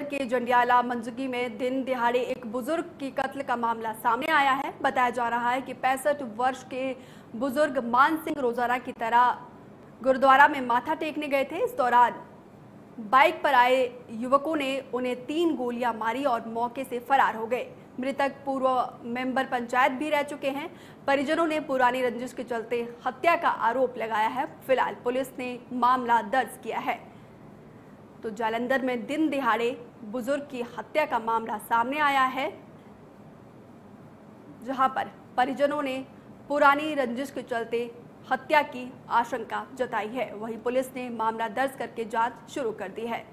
के जंडियाला मंजगी में दिन दिहाड़े एक बुज़ुर्ग की कत्ल का मामला सामने आया है। बताया जा रहा है कि पैंसठ वर्ष के बुज़ुर्ग मान सिंह रोज़ाना की तरह गुरुद्वारा में माथा टेकने गए थे। इस दौरान बाइक पर आए युवकों ने उन्हें तीन गोलियाँ मारी और मौके से फरार हो गए। मृतक पूर्व मेंबर पंचायत भी रह चुके हैं। परिजनों ने पुरानी रंजिश के चलते हत्या का आरोप लगाया है। फ़िलहाल पुलिस ने मामला दर्ज किया है। तो जालंधर में दिन दिहाड़े बुज़ुर्ग की हत्या का मामला सामने आया है, जहाँ पर परिजनों ने पुरानी रंजिश के चलते हत्या की आशंका जताई है। वहीं पुलिस ने मामला दर्ज करके जाँच शुरू कर दी है।